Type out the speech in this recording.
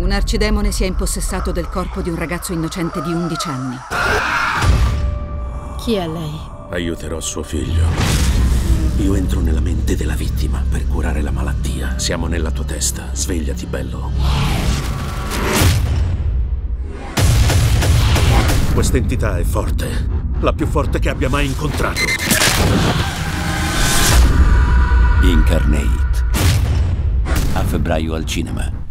Un arcidemone si è impossessato del corpo di un ragazzo innocente di 11 anni. Chi è lei? Aiuterò suo figlio. Io entro nella mente della vittima per curare la malattia. Siamo nella tua testa. Svegliati, bello. Quest'entità è forte. La più forte che abbia mai incontrato. Incarnate. A febbraio al cinema.